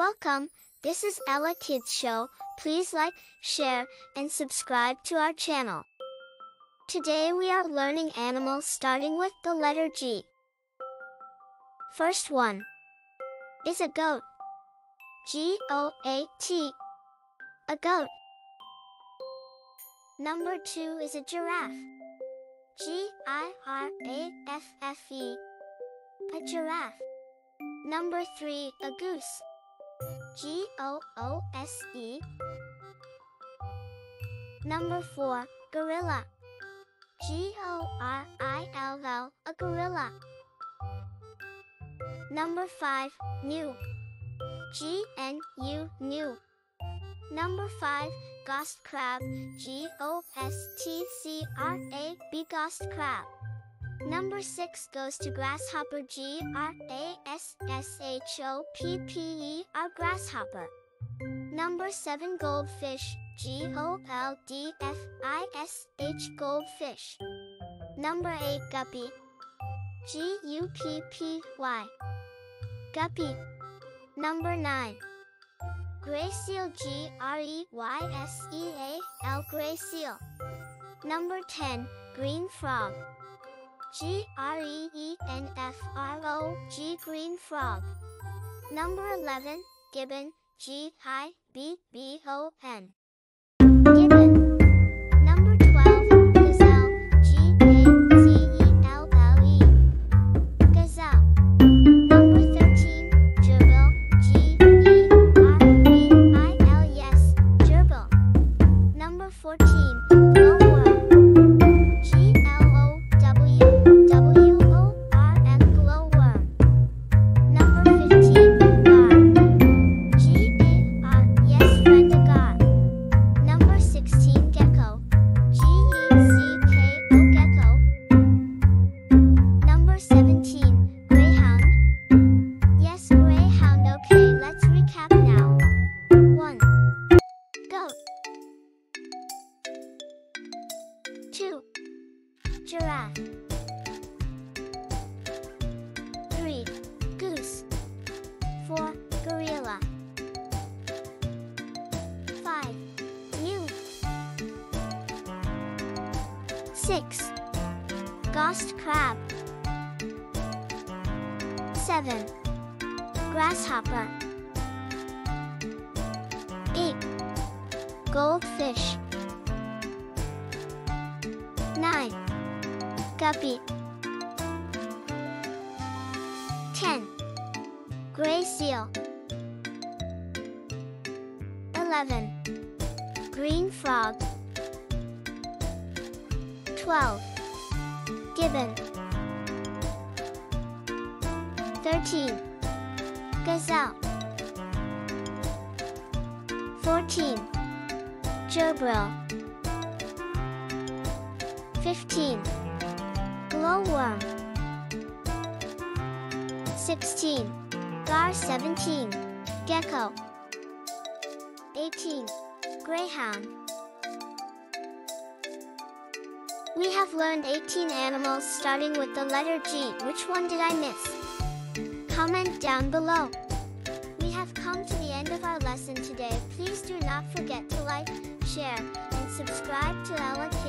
Welcome, this is Ella Kids Show. Please like, share, and subscribe to our channel. Today we are learning animals starting with the letter G. First one is a goat. G-O-A-T. A goat. Number two is a giraffe. G-I-R-A-F-F-E. A giraffe. Number three, a goose. G O O S E. Number 4, gorilla. G O R I L L, a gorilla. Number 5, gnu. G N U, gnu. Number 5, ghost crab. G O S T C R A B, ghost crab. Number 6 goes to grasshopper G R A S S H O P P E R grasshopper. Number 7 goldfish G O L D F I S H goldfish. Number 8 guppy G U P P Y guppy. Number 9 gray seal G R E Y S E A L gray seal. Number 10 green frog G R E E N F R O G green frog. Number 11, gibbon, G I B B O N. Giraffe. 3. Goose. 4. Gorilla. 5. Mule. 6. Ghost crab. 7. Grasshopper. 8. Goldfish. 9. Guppy. 10. Gray seal. 11. Green frog. 12. Gibbon. 13. Gazelle. 14. Gerbil. 15. Glowworm. 16. Gar 17. Gecko. 18. Greyhound. We have learned 18 animals starting with the letter G. Which one did I miss? Comment down below. We have come to the end of our lesson today. Please do not forget to like, share, and subscribe to TV.